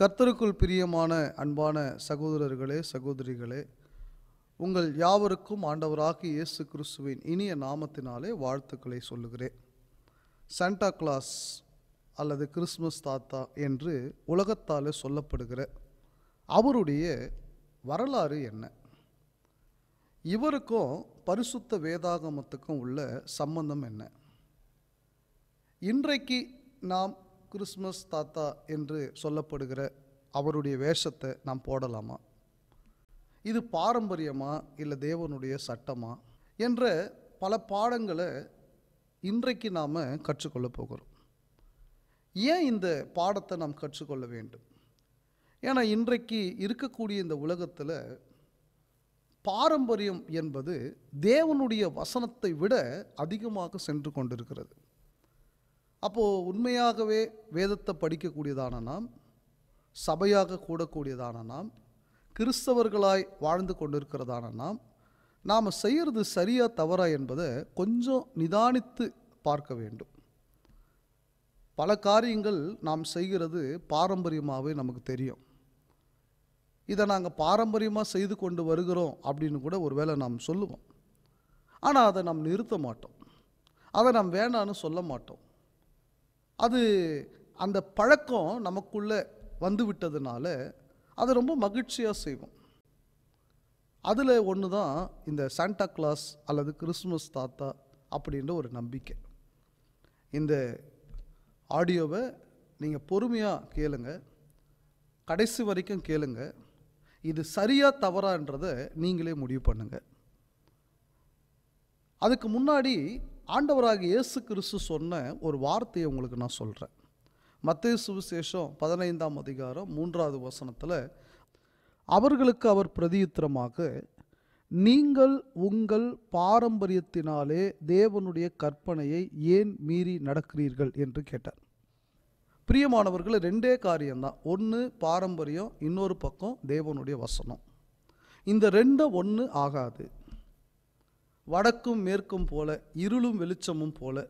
கர்த்தருக்குள் பிரியமான அன்பான சகோதரர்களே சகோதரிகளே உங்கள் யாவருக்கும் ஆண்டவராக இயேசு கிறிஸ்துவின் இனிய நாமத்தினாலே வாழ்த்துக்களை சொல்லுகிறேன். சாண்டா கிளாஸ் அல்லது கிறிஸ்மஸ் தாத்தா என்று உலகத்தாலே சொல்லப்படுகிற அவருடைய வரலாறு என்ன? இவருக்கும் பரிசுத்த வேதாகமத்துக்கும் உள்ள சம்பந்தம் என்ன? இன்றைக்கு நாம் கிறிஸ்மஸ் தாத்தா என்று சொல்லப்படுகிற அவருடைய வேஷத்தை நாம் போடலாமா? இது பாரம்பரியமா இல்லை தேவனுடைய சட்டமா? என்ற பல பாடங்களை இன்றைக்கு நாம் கற்றுக்கொள்ள போகிறோம். ஏன் இந்த பாடத்தை நாம் கற்றுக்கொள்ள வேண்டும்? ஏன்னா இன்றைக்கு இருக்கக்கூடிய இந்த உலகத்தில் பாரம்பரியம் என்பது தேவனுடைய வசனத்தை விட அதிகமாக சென்று கொண்டிருக்கிறது. அப்போது உண்மையாகவே வேதத்தை படிக்கக்கூடியதான நாம் சபையாக கூடக்கூடியதான நாம் கிறிஸ்தவர்களாய் வாழ்ந்து கொண்டிருக்கிறதான நாம் நாம் செய்கிறது சரியா தவறா என்பதை கொஞ்சம் நிதானித்து பார்க்க வேண்டும். பல காரியங்கள் நாம் செய்கிறது பாரம்பரியமாகவே நமக்கு தெரியும். இதை நாங்கள் பாரம்பரியமாக செய்து கொண்டு வருகிறோம் அப்படின்னு கூட ஒருவேளை நாம் சொல்லுவோம். ஆனால் அதை நாம் நிறுத்த மாட்டோம். அதை நாம் வேணான்னு சொல்ல மாட்டோம். அது அந்த பழக்கம் நமக்குள்ளே வந்து விட்டதுனால அதை ரொம்ப மகிழ்ச்சியாக செய்வோம். அதில் ஒன்று தான் இந்த சாண்டா கிளாஸ் அல்லது கிறிஸ்மஸ் தாத்தா அப்படின்ற ஒரு நம்பிக்கை. இந்த ஆடியோவை நீங்கள் பொறுமையாக கேளுங்க. கடைசி வரைக்கும் கேளுங்க. இது சரியாக தவறான்றதை நீங்களே முடிவு பண்ணுங்கள் அதுக்கு முன்னாடி ஆண்டவராக இயேசு கிறிஸ்து சொன்ன ஒரு வார்த்தையை உங்களுக்கு நான் சொல்கிறேன் மத்திய சுவிசேஷம் பதினைந்தாம் அதிகாரம் மூன்றாவது வசனத்தில் அவர்களுக்கு அவர் பிரதியுத்திரமாக நீங்கள் உங்கள் பாரம்பரியத்தினாலே தேவனுடைய கற்பனையை ஏன் மீறி நடக்கிறீர்கள்? என்று கேட்டார். பிரியமானவர்கள் ரெண்டே காரியம்தான். ஒன்று பாரம்பரியம் இன்னொரு பக்கம் தேவனுடைய வசனம். இந்த ரெண்டும் ஒன்று ஆகாது. வடக்கும் மேற்கும் போல இருளும் வெளிச்சமும் போல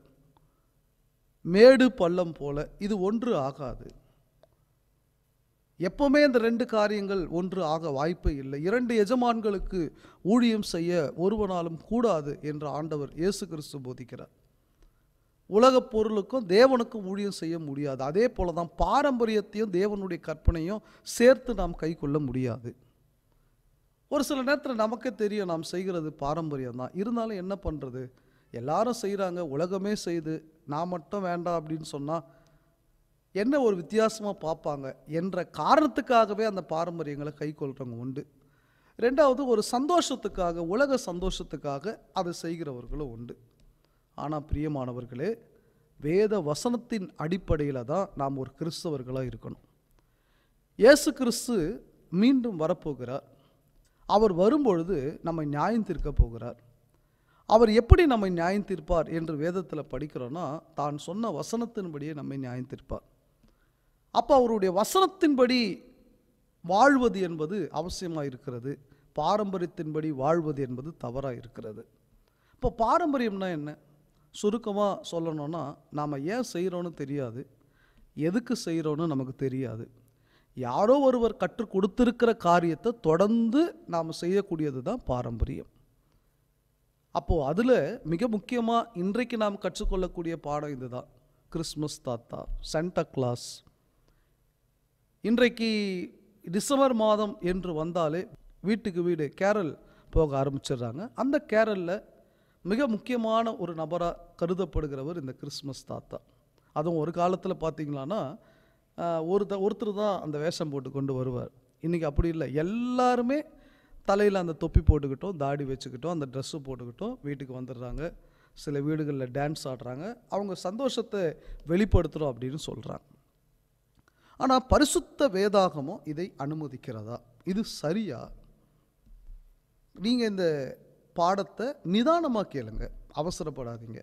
மேடு பள்ளம் போல இது ஒன்று ஆகாது. எப்பவுமே இந்த ரெண்டு காரியங்கள் ஒன்று ஆக வாய்ப்பே இல்லை. இரண்டு எஜமான்களுக்கு ஊழியம் செய்ய ஒருவனாலும் கூடாது என்று ஆண்டவர் இயேசு கிறிஸ்து போதிக்கிறார். உலகப் பொருளுக்கும் தேவனுக்கும் ஊழியம் செய்ய முடியாது. அதே போல தான் பாரம்பரியத்தையும் தேவனுடைய கற்பனையும் சேர்த்து நாம் கை கொள்ள முடியாது. ஒரு சில நேரத்தில் நமக்கே தெரியும் நாம் செய்கிறது பாரம்பரியம் தான். இருந்தாலும் என்ன பண்ணுறது எல்லாரும் செய்கிறாங்க உலகமே செய்து நான் மட்டும் வேண்டாம் அப்படின்னு சொன்னால் என்ன ஒரு வித்தியாசமாக பார்ப்பாங்க? என்ற காரணத்துக்காகவே அந்த பாரம்பரியங்களை கை கொள்கிறவங்க உண்டு. ரெண்டாவது ஒரு சந்தோஷத்துக்காக உலக சந்தோஷத்துக்காக அதை செய்கிறவர்களும் உண்டு. ஆனால் பிரியமானவர்களே வேத வசனத்தின் அடிப்படையில் தான் நாம் ஒரு கிறிஸ்தவர்களாக இருக்கணும். இயேசு கிறிஸ்து மீண்டும் வரப்போகிறார். அவர் வரும்பொழுது நம்மை நியாயம் தீர்க்க போகிறார். அவர் எப்படி நம்மை நியாயம் தீர்ப்பார் என்று வேதத்தில் படிக்கிறோன்னா தான் சொன்ன வசனத்தின்படியே நம்மை நியாயம் தீர்ப்பார். அப்போ அவருடைய வசனத்தின்படி வாழ்வது என்பது அவசியமாக இருக்கிறது. பாரம்பரியத்தின்படி வாழ்வது என்பது தவறாக இருக்கிறது. இப்போ பாரம்பரியம்னா என்ன? சுருக்கமாக சொல்லணும்னா நாம் ஏன் செய்கிறோன்னு தெரியாது. எதுக்கு செய்கிறோன்னு நமக்கு தெரியாது. யாரோ ஒருவர் கற்றுக் கொடுத்திருக்கிற காரியத்தை தொடர்ந்து நாம் செய்யக்கூடியது தான் பாரம்பரியம். அப்போது அதில் மிக முக்கியமாக இன்றைக்கு நாம் கற்றுக்கொள்ளக்கூடிய பாடம் இதுதான். கிறிஸ்மஸ் தாத்தா சென்டா கிளாஸ் இன்றைக்கு டிசம்பர் மாதம் என்று வந்தாலே வீட்டுக்கு வீடு கேரல் போக ஆரம்பிச்சிடுறாங்க. அந்த கேரலில் மிக முக்கியமான ஒரு நபராக கருதப்படுகிறவர் இந்த கிறிஸ்மஸ் தாத்தா. அதுவும் ஒரு காலத்தில் பார்த்தீங்களான்னா ஒருத்த ஒருத்தர் தான் அந்த வேஷம் போட்டு கொண்டு வருவார். இன்றைக்கி அப்படி இல்லை. எல்லாருமே தலையில் அந்த தொப்பி போட்டுக்கிட்டோம் தாடி வச்சுக்கிட்டோம் அந்த ட்ரெஸ்ஸு போட்டுக்கிட்டோம் வீட்டுக்கு வந்துடுறாங்க. சில வீடுகளில் டான்ஸ் ஆடுறாங்க. அவங்க சந்தோஷத்தை வெளிப்படுத்துகிறோம் அப்படின்னு சொல்கிறாங்க ஆனால் பரிசுத்த வேதாகமும் இதை அனுமதிக்கிறதா? இது சரியா? நீங்கள் இந்த பாடத்தை நிதானமாக கேளுங்க. அவசரப்படாதீங்க.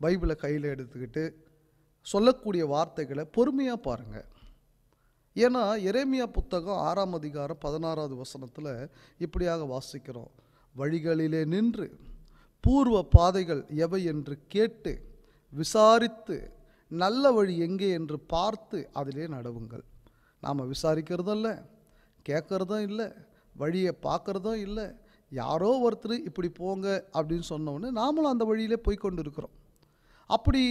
பைபிளை கையில் எடுத்துக்கிட்டு சொல்லக்கூடிய வார்த்தைகளை பொறுமையாக பாருங்கள் ஏன்னா எரேமியா புத்தகம் ஆறாம் அதிகாரம் பதினாறாவது வசனத்தில் இப்படியாக வாசிக்கிறோம். வழிகளிலே நின்று பூர்வ பாதைகள் எவை என்று கேட்டு விசாரித்து நல்ல வழி எங்கே என்று பார்த்து அதிலே நடவுங்கள். நாம் விசாரிக்கிறதும் இல்லை கேட்குறதும் இல்லை வழியை பார்க்குறதும் இல்லை யாரோ ஒருத்தர் இப்படி போங்க அப்படின்னு சொன்னோடனே நாமளும் அந்த வழியிலே போய் கொண்டு இருக்கிறோம் அப்படி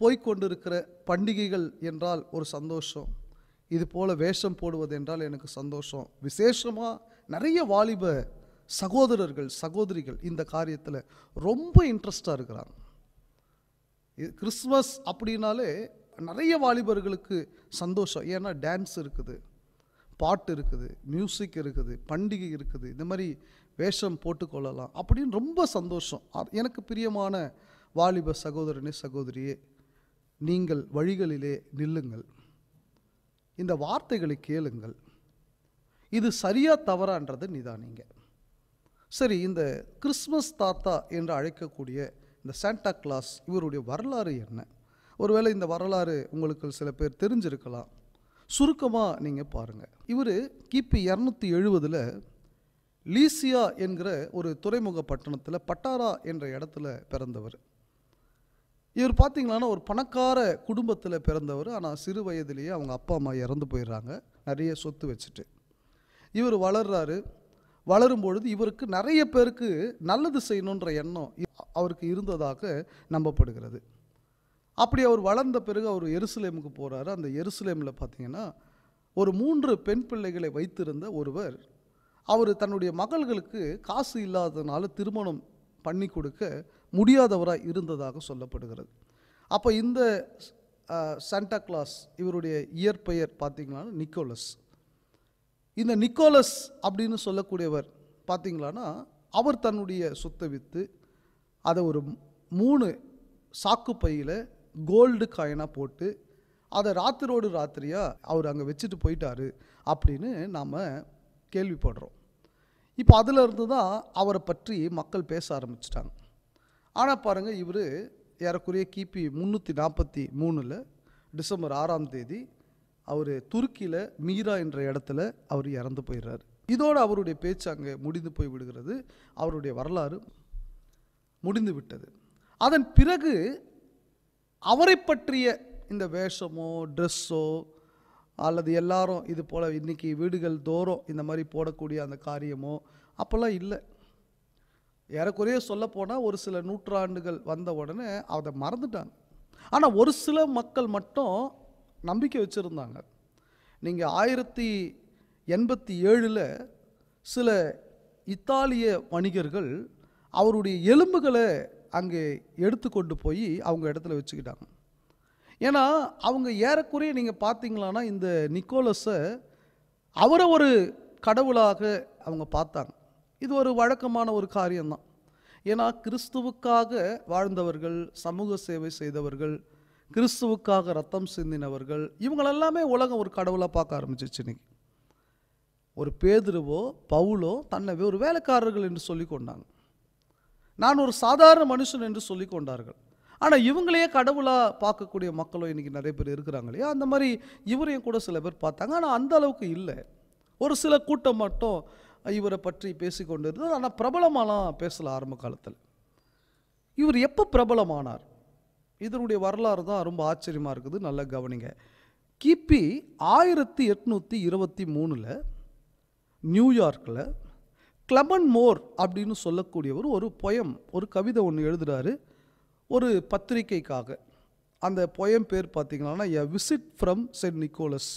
போய்கொண்டிருக்கிற பண்டிகைகள் என்றால் ஒரு சந்தோஷம். இது போல் வேஷம் போடுவது என்றால் எனக்கு சந்தோஷம். விசேஷமாக நிறைய வாலிப சகோதரர்கள் சகோதரிகள் இந்த காரியத்தில் ரொம்ப இன்ட்ரெஸ்டாக இருக்கிறாங்க. இது கிறிஸ்மஸ் அப்படின்னாலே நிறைய வாலிபர்களுக்கு சந்தோஷம். ஏன்னா டான்ஸ் இருக்குது பாட்டு இருக்குது மியூசிக் இருக்குது பண்டிகை இருக்குது. இந்த மாதிரி வேஷம் போட்டுக்கொள்ளலாம் அப்படின்னு ரொம்ப சந்தோஷம். அது எனக்கு பிரியமான வாலிப சகோதரனே சகோதரியே நீங்கள் வழிகளிலே நில்லுங்கள். இந்த வார்த்தைகளை கேளுங்கள். இது சரியா தவறான்றது நிதானிங்க சரி இந்த கிறிஸ்மஸ் தாத்தா என்று அழைக்கக்கூடிய இந்த சாண்டா கிளாஸ் இவருடைய வரலாறு என்ன? ஒருவேளை இந்த வரலாறு உங்களுக்கு சில பேர் தெரிஞ்சிருக்கலாம். சுருக்கமாக நீங்கள் பாருங்கள் இவர் கிபி இரநூத்தி எழுபதில் லீசியா என்கிற ஒரு துறைமுக பட்டணத்தில் பட்டாரா என்ற இடத்துல பிறந்தவர். இவர் பார்த்தீங்கன்னா ஒரு பணக்கார குடும்பத்தில் பிறந்தவர். ஆனால் சிறு வயதிலேயே அவங்க அப்பா அம்மா இறந்து போயிடுறாங்க. நிறைய சொத்து வச்சுட்டு. இவர் வளர்றாரு. வளரும் பொழுது இவருக்கு நிறைய பேருக்கு நல்லது செய்யணுன்ற எண்ணம் அவருக்கு இருந்ததாக நம்பப்படுகிறது. அப்படி அவர் வளர்ந்த பிறகு அவர் எருசலேமுக்கு போகிறாரு அந்த எருசலேமில் பார்த்தீங்கன்னா ஒரு மூன்று பெண் பிள்ளைகளை வைத்திருந்த ஒருவர் அவர் தன்னுடைய மகள்களுக்கு காசு இல்லாததுனால திருமணம் பண்ணி கொடுக்க முடியாதவராக இருந்ததாக சொல்லப்படுகிறது. அப்போ இந்த அஹ், சாண்டா கிளாஸ் இவருடைய இயற்பெயர் பார்த்தீங்கன்னா நிக்கோலஸ். இந்த நிக்கோலஸ் அப்படின்னு சொல்லக்கூடியவர் பார்த்திங்களான்னா அவர் தன்னுடைய சொத்தை விற்று அதை ஒரு மூணு சாக்கு பையில் கோல்டு காயினாக போட்டு அதை ராத்திரோடு ராத்திரியாக அவர் அங்கே வச்சுட்டு போயிட்டாரு அப்படின்னு நாம் கேள்விப்படுறோம். இப்போ அதிலிருந்து தான் அவரை பற்றி மக்கள் பேச ஆரம்பிச்சிட்டாங்க. ஆனால் பாருங்கள் இவர் ஏறக்குறைய கிபி முந்நூற்றி நாற்பத்தி மூணில் டிசம்பர் ஆறாம் தேதி அவர் துருக்கியில் மீரா என்ற இடத்துல அவர் இறந்து போயிடுறாரு இதோடு அவருடைய பேச்சு அங்கே முடிந்து போய் விடுகிறது. அவருடைய வரலாறு முடிந்து விட்டது. அதன் பிறகு அவரை பற்றிய இந்த வேஷமோ ட்ரெஸ்ஸோ அல்லது எல்லாரும் இது போல் இன்னைக்கு வீடுகள் தோறும் இந்த மாதிரி போடக்கூடிய அந்த காரியமோ அப்போல்லாம் இல்லை. ஏறக்குறைய சொல்லப்போனால் ஒரு சில நூற்றாண்டுகள் வந்த உடனே அதை மறந்துட்டாங்க. ஆனால் ஒரு சில மக்கள் மட்டும் நம்பிக்கை வச்சுருந்தாங்க. நீங்கள் ஆயிரத்தி எண்பத்தி ஏழில் சில இத்தாலிய வணிகர்கள் அவருடைய எலும்புகளை அங்கே எடுத்து கொண்டு போய் அவங்க இடத்துல வச்சுக்கிட்டாங்க. ஏன்னா அவங்க ஏறக்குறைய நீங்கள் பார்த்தீங்களான்னா இந்த நிக்கோலஸை அவரை ஒரு கடவுளாக அவங்க பார்த்தாங்க. இது ஒரு வழக்கமான ஒரு காரியம்தான். ஏன்னா கிறிஸ்துவுக்காக வாழ்ந்தவர்கள் சமூக சேவை செய்தவர்கள் கிறிஸ்துவுக்காக ரத்தம் சிந்தினவர்கள் இவங்களெல்லாமே உலகம் ஒரு கடவுளாக பார்க்க ஆரம்பிச்சிச்சு இன்னைக்கு. ஒரு பேதுருவோ பவுலோ தன்னை ஒரு வேலைக்காரர்கள் என்று சொல்லி கொண்டாங்க. நான் ஒரு சாதாரண மனுஷன் என்று சொல்லி கொண்டார்கள். ஆனால் இவங்களையே கடவுளாக பார்க்கக்கூடிய மக்களும் இன்றைக்கி நிறைய பேர் இருக்கிறாங்க இல்லையா? அந்த மாதிரி இவரையும் கூட சில பேர் பார்த்தாங்க. ஆனால் அந்த அளவுக்கு இல்லை. ஒரு சில கூட்டம் மட்டும் இவரை பற்றி பேசிக்கொண்டு இருந்தது ஆனால் பிரபலமாலாம் பேசல ஆரம்ப காலத்தில். இவர் எப்போ பிரபலமானார்? இதனுடைய வரலாறு தான் ரொம்ப ஆச்சரியமாக இருக்குது. நல்லா கவனிங்க. கிபி ஆயிரத்தி எட்நூற்றி இருபத்தி மூணில் நியூயார்க்கில் கிளமன் மோர் அப்படின்னு சொல்லக்கூடியவர் ஒரு பொயம் ஒரு கவிதை ஒன்று எழுதுகிறாரு ஒரு பத்திரிக்கைக்காக அந்த பொயம் பேர் பார்த்தீங்கன்னா a visit from Saint Nicholas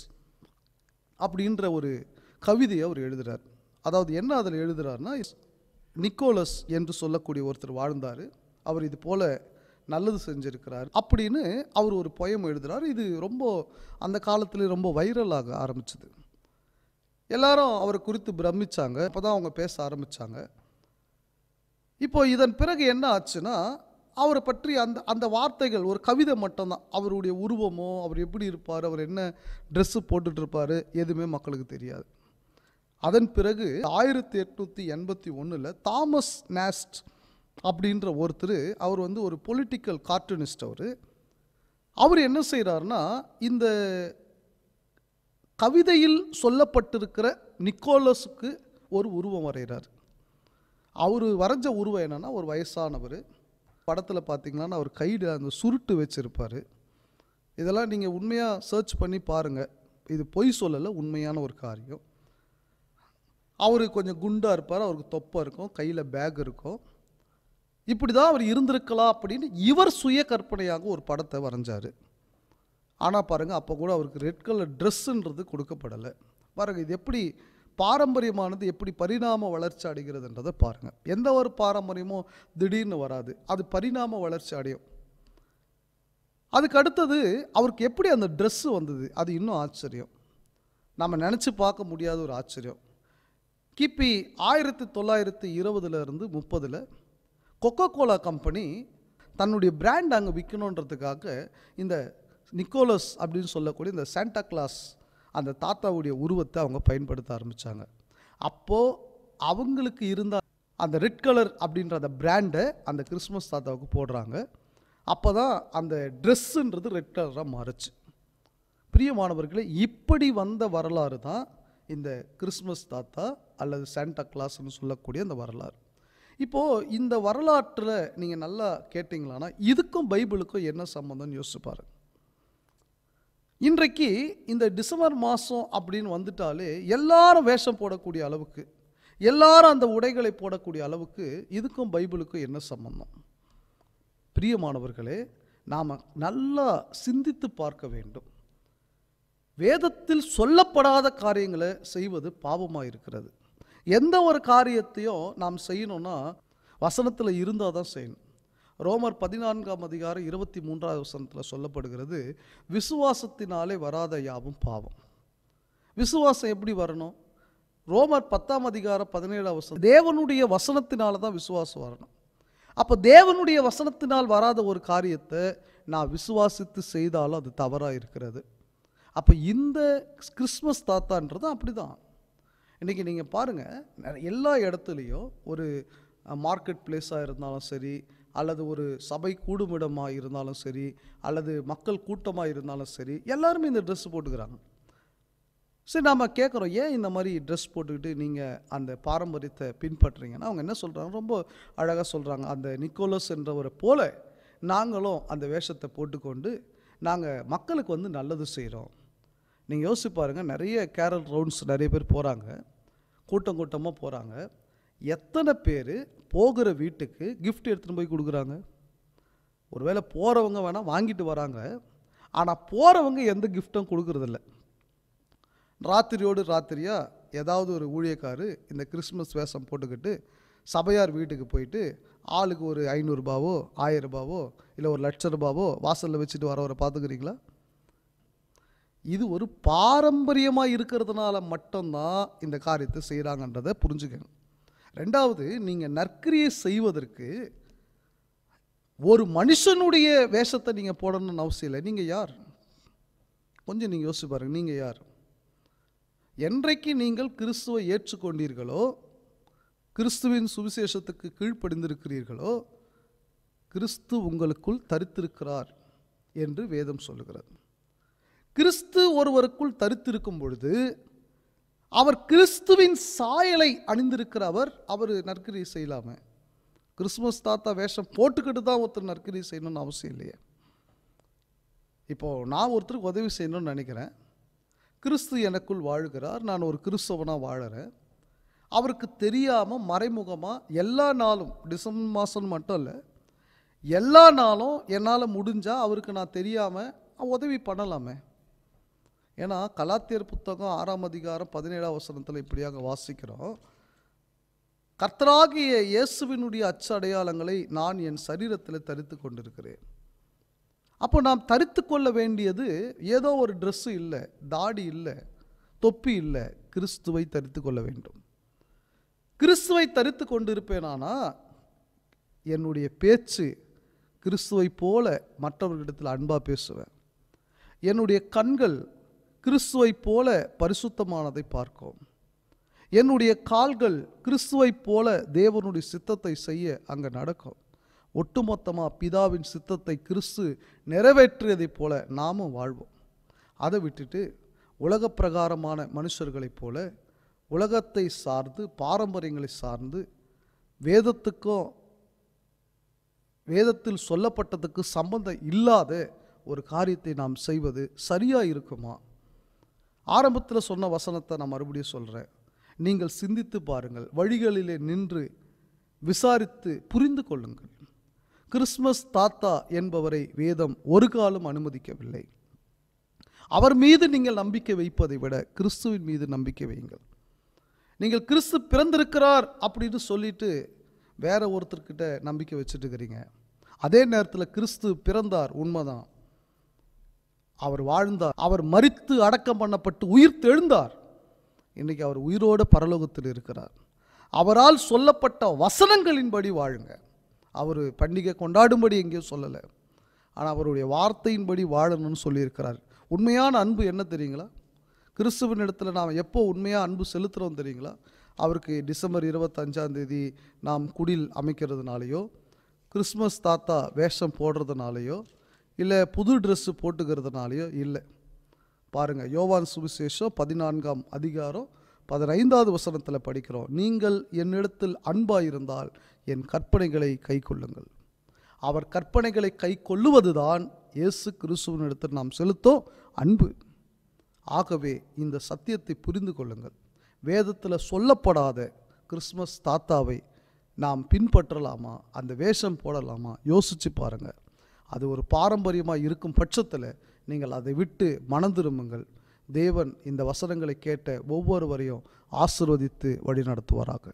அப்படின்ற ஒரு கவிதையை அவர் எழுதுகிறார் அதாவது என்ன அதில் எழுதுறாருன்னா நிக்கோலஸ் என்று சொல்லக்கூடிய ஒருத்தர் வாழ்ந்தார். அவர் இது போல் நல்லது செஞ்சுருக்கிறார் அப்படின்னு அவர் ஒரு பொயம் எழுதுறார். இது ரொம்ப அந்த காலத்தில் ரொம்ப வைரலாக ஆரம்பிச்சது. எல்லாரும் அவரை குறித்து பிரமிச்சாங்க. அப்போ தான் அவங்க பேச ஆரம்பித்தாங்க இப்போ இதன் பிறகு என்ன ஆச்சுன்னா அவரை பற்றி அந்த அந்த வார்த்தைகள் ஒரு கவிதை மட்டும்தான். அவருடைய உருவமோ அவர் எப்படி இருப்பார் அவர் என்ன ட்ரெஸ்ஸு போட்டுட்ருப்பார் எதுவுமே மக்களுக்கு தெரியாது. அதன் பிறகு ஆயிரத்தி எட்நூற்றி எண்பத்தி ஒன்றில் தாமஸ் நேஸ்ட் அப்படின்ற ஒருத்தர் அவர் வந்து ஒரு பொலிட்டிக்கல் கார்ட்டூனிஸ்ட் அவர். அவர் என்ன செய்கிறாருன்னா இந்த கவிதையில் சொல்லப்பட்டிருக்கிற நிக்கோலஸுக்கு ஒரு உருவம் வரைகிறார் அவர் வரைஞ்ச உருவம் என்னென்னா ஒரு வயசானவர். படத்தில் பார்த்தீங்கன்னா அவர் கைடு அந்த சுருட்டு வச்சுருப்பார். இதெல்லாம் நீங்கள் உண்மையாக சர்ச் பண்ணி பாருங்கள் இது பொய் சொல்லலை உண்மையான ஒரு காரியம். அவர் கொஞ்சம் குண்டாக இருப்பார் அவருக்கு தொப்பை இருக்கும் கையில் பேக் இருக்கும். இப்படி தான் அவர் இருந்திருக்கலாம் அப்படின்னு இவர் சுய கற்பனையாக ஒரு படத்தை வரைஞ்சார். ஆனால் பாருங்கள் அப்போ கூட அவருக்கு ரெட் கலர் ட்ரெஸ்ஸுன்றது கொடுக்கப்படலை. பாருங்கள் இது எப்படி பாரம்பரியமானது எப்படி பரிணாம வளர்ச்சி அடைகிறதுன்றதை பாருங்கள் எந்த ஒரு பாரம்பரியமும் திடீர்னு வராது. அது பரிணாம வளர்ச்சி அடையும். அதுக்கு அடுத்தது அவருக்கு எப்படி அந்த ட்ரெஸ்ஸு வந்தது? அது இன்னும் ஆச்சரியம். நம்ம நினச்சி பார்க்க முடியாத ஒரு ஆச்சரியம். கிபி ஆயிரத்தி தொள்ளாயிரத்தி இருபதுல இருந்து முப்பதில் கொக்கோ கோலா கம்பெனி தன்னுடைய பிராண்ட் அங்கே விற்கணுன்றதுக்காக இந்த நிக்கோலஸ் அப்படின்னு சொல்லக்கூடிய இந்த சாண்டா கிளாஸ் அந்த தாத்தாவுடைய உருவத்தை அவங்க பயன்படுத்த ஆரம்பித்தாங்க அப்போது அவங்களுக்கு இருந்த அந்த ரெட் கலர் அப்படின்ற அந்த பிராண்டை அந்த கிறிஸ்மஸ் தாத்தாவுக்கு போடுறாங்க. அப்போ தான் அந்த ட்ரெஸ்ஸுன்றது ரெட் கலராக மாறுச்சு. பிரியமானவர்களே இப்படி வந்த வரலாறு தான் இந்த கிறிஸ்மஸ் தாத்தா அல்லது சாண்டா கிளாஸ்னு சொல்லக்கூடிய அந்த வரலாறு. இப்போது இந்த வரலாற்றில் நீங்கள் நல்லா கேட்டிங்களான்னா இதுக்கும் பைபிளுக்கும் என்ன சம்மந்தம்னு யோசிச்சு பாருங்க. இன்றைக்கு இந்த டிசம்பர் மாதம் அப்படின்னு வந்துட்டாலே எல்லாரும் வேஷம் போடக்கூடிய அளவுக்கு எல்லாரும் அந்த உடைகளை போடக்கூடிய அளவுக்கு இதுக்கும் பைபிளுக்கும் என்ன சம்மந்தம் பிரியமானவர்களே நாம் நல்லா சிந்தித்து பார்க்க வேண்டும். வேதத்தில் சொல்லப்படாத காரியங்களை செய்வது பாவமாக இருக்கிறது எந்த ஒரு காரியத்தையும் நாம் செய்யணும்னா வசனத்தில் இருந்தால் தான் செய்யணும். ரோமர் பதினான்காம் அதிகாரம் இருபத்தி மூன்றாவது வசனத்தில் சொல்லப்படுகிறது விசுவாசத்தினாலே வராத யாவும் பாவம். விசுவாசம் எப்படி வரணும்? ரோமர் பத்தாம் அதிகாரம் பதினேழாம் வசனம் தேவனுடைய வசனத்தினால தான் விசுவாசம் வரணும். அப்போ தேவனுடைய வசனத்தினால் வராத ஒரு காரியத்தை நான் விசுவாசித்து செய்தாலும் அது தவறாக இருக்கிறது அப்போ இந்த கிறிஸ்மஸ் தாத்தான்றது அப்படி தான் இன்றைக்கி நீங்கள் பாருங்கள் எல்லா இடத்துலையும் ஒரு மார்க்கெட் பிளேஸாக இருந்தாலும் சரி அல்லது ஒரு சபை கூடுமிடமாக இருந்தாலும் சரி அல்லது மக்கள் கூட்டமாக இருந்தாலும் சரி எல்லாருமே இந்த ட்ரெஸ் போட்டுக்கிறாங்க. சரி நாம் கேட்குறோம் ஏன் இந்த மாதிரி ட்ரெஸ் போட்டுக்கிட்டு நீங்கள் அந்த பாரம்பரியத்தை பின்பற்றுறீங்கன்னா? அவங்க என்ன சொல்கிறாங்க ரொம்ப அழகாக சொல்கிறாங்க அந்த நிக்கோலஸ் என்றவரை போல நாங்களும் அந்த வேஷத்தை போட்டுக்கொண்டு நாங்கள் மக்களுக்கு வந்து நல்லது செய்கிறோம் நீங்கள் யோசிச்சு பாருங்கள் நிறைய கேரல் ரவுண்ட்ஸ் நிறைய பேர் போகிறாங்க கூட்டம் கூட்டமாக போகிறாங்க எத்தனை பேர் போகிற வீட்டுக்கு கிஃப்ட் எடுத்துகிட்டு போய் கொடுக்குறாங்க? ஒருவேளை போகிறவங்க வேணால் வாங்கிட்டு வராங்க. ஆனால் போகிறவங்க எந்த கிஃப்ட்டும் கொடுக்கறதில்ல. ராத்திரியோடு ராத்திரியாக ஏதாவது ஒரு ஊழியக்காரு இந்த கிறிஸ்மஸ் வேஷம் போட்டுக்கிட்டு சபையார் வீட்டுக்கு போயிட்டு ஆளுக்கு ஒரு ஐநூறுரூபாவோ ஆயிரம் ரூபாவோ இல்லை ஒரு லட்ச ரூபாவோ வாசலில் வச்சுட்டு வரவரை பார்த்துக்கிறீங்களா? இது ஒரு பாரம்பரியமாக இருக்கிறதுனால மட்டும்தான் இந்த காரியத்தை செய்கிறாங்கன்றதை புரிஞ்சுக்கணும் ரெண்டாவது நீங்கள் நற்கிரியை செய்வதற்கு ஒரு மனுஷனுடைய வேஷத்தை நீங்கள் போடணும்னு அவசியம் இல்லை. நீங்கள் யார்? கொஞ்சம் நீங்கள் யோசிச்சு பாருங்கள் நீங்கள் யார்? என்றைக்கு நீங்கள் கிறிஸ்துவை ஏற்றுக்கொண்டீர்களோ கிறிஸ்துவின் சுவிசேஷத்துக்கு கீழ்ப்படிந்திருக்கிறீர்களோ கிறிஸ்து உங்களுக்குள் தரித்திருக்கிறார் என்று வேதம் சொல்லுகிறது. கிறிஸ்து ஒருவருக்குள் தரித்திருக்கும் பொழுது அவர் கிறிஸ்துவின் சாயலை அணிந்திருக்கிறவர் அவர் நற்கிரி செய்யலாமே. கிறிஸ்துமஸ் தாத்தா வேஷம் போட்டுக்கிட்டு தான் ஒருத்தர் நற்கிரி செய்யணும்னு அவசியம் இல்லையே. இப்போது நான் ஒருத்தருக்கு உதவி செய்யணும்னு நினைக்கிறேன். கிறிஸ்து எனக்குள் வாழுகிறார் நான் ஒரு கிறிஸ்தவனாக வாழறேன். அவருக்கு தெரியாமல் மறைமுகமாக எல்லா நாளும் டிசம்பர் மாதம் மட்டும் இல்லை எல்லா நாளும் என்னால் முடிஞ்சால் அவருக்கு நான் தெரியாமல் உதவி பண்ணலாமே. ஏன்னா கலாத்தியர் புத்தகம் ஆறாம் அதிகாரம் பதினேழாம் வசனத்தில் இப்படியாக வாசிக்கிறோம். கர்த்தராகிய இயேசுவினுடைய அச்ச அடையாளங்களை நான் என் சரீரத்தில் தரித்து கொண்டிருக்கிறேன். அப்போ நாம் தரித்து கொள்ள வேண்டியது ஏதோ ஒரு ட்ரெஸ்ஸு இல்லை தாடி இல்லை தொப்பி இல்லை கிறிஸ்துவை தரித்து கொள்ள வேண்டும். கிறிஸ்துவை தரித்து கொண்டிருப்பேனானா? என்னுடைய பேச்சு கிறிஸ்துவை போல மற்றவர்களிடத்தில் அன்பாக பேசுவேன். என்னுடைய கண்கள் கிறிஸ்துவை போல பரிசுத்தமானதை பார்க்கும். என்னுடைய கால்கள் கிறிஸ்துவை போல தேவனுடைய சித்தத்தை செய்ய அங்கே நடக்கும். ஒட்டுமொத்தமாக பிதாவின் சித்தத்தை கிறிஸ்து நிறைவேற்றியதைப் போல நாமும் வாழ்வோம். அதை விட்டுட்டு உலக பிரகாரமான மனுஷர்களைப் போல உலகத்தை சார்ந்து பாரம்பரியங்களை சார்ந்து வேதத்துக்கும் வேதத்தில் சொல்லப்பட்டதுக்கு சம்பந்தம் இல்லாத ஒரு காரியத்தை நாம் செய்வது சரியாக இருக்குமா ஆரம்பத்தில் சொன்ன வசனத்தை நான் மறுபடியும் சொல்கிறேன் நீங்கள் சிந்தித்து பாருங்கள். வழிகளிலே நின்று விசாரித்து புரிந்து கொள்ளுங்கள். கிறிஸ்மஸ் தாத்தா என்பவரை வேதம் ஒரு காலம் அனுமதிக்கவில்லை. அவர் மீது நீங்கள் நம்பிக்கை வைப்பதை விட கிறிஸ்துவின் மீது நம்பிக்கை வையுங்கள். நீங்கள் கிறிஸ்து பிறந்திருக்கிறார் அப்படின்னு சொல்லிட்டு வேற ஒருத்தர்கிட்ட நம்பிக்கை வச்சுட்டு இருக்கிறீங்க. அதே நேரத்தில் கிறிஸ்து பிறந்தார் உண்மைதான். அவர் வாழ்ந்தார். அவர் மறித்து அடக்கம் பண்ணப்பட்டு உயிர் தெழுந்தார். இன்றைக்கி அவர் உயிரோடு பரலோகத்தில் இருக்கிறார். அவரால் சொல்லப்பட்ட வசனங்களின்படி வாழுங்க. அவர் பண்டிகை கொண்டாடும்படி எங்கேயும் சொல்லலை. ஆனால் அவருடைய வார்த்தையின்படி வாழணும்னு சொல்லியிருக்கிறார். உண்மையான அன்பு என்ன தெரியுங்களா? கிறிஸ்துவின் இடத்துல நாம் எப்போ உண்மையாக அன்பு செலுத்துகிறோம் தெரியுங்களா? அவருக்கு டிசம்பர் இருபத்தஞ்சாந்தேதி நாம் குடில் அமைக்கிறதுனாலையோ கிறிஸ்மஸ் தாத்தா வேஷம் போடுறதுனாலையோ இல்லை புது ட்ரெஸ்ஸு போட்டுக்கிறதுனாலையோ இல்லை. பாருங்கள் யோவான் சுவிசேஷம் பதினான்காம் அதிகாரம் பதினைந்தாவது வசனத்தில் படிக்கிறோம். நீங்கள் என்னிடத்தில் அன்பாயிருந்தால் என் கற்பனைகளை கை கொள்ளுங்கள் அவர் கற்பனைகளை கை கொள்ளுவதுதான் இயேசு கிறிஸ்துவனிடத்தில் நாம் செலுத்தோம் அன்பு. ஆகவே இந்த சத்தியத்தை புரிந்து கொள்ளுங்கள். வேதத்தில் சொல்லப்படாத கிறிஸ்மஸ் தாத்தாவை நாம் பின்பற்றலாமா? அந்த வேஷம் போடலாமா? யோசித்து பாருங்கள் அது ஒரு பாரம்பரியமாக இருக்கும் பட்சத்தில் நீங்கள் அதை விட்டு மனம் திரும்புங்கள் தேவன் இந்த வசனங்களை கேட்ட ஒவ்வொருவரையும் ஆசிர்வதித்து வழிநடத்துவாராக.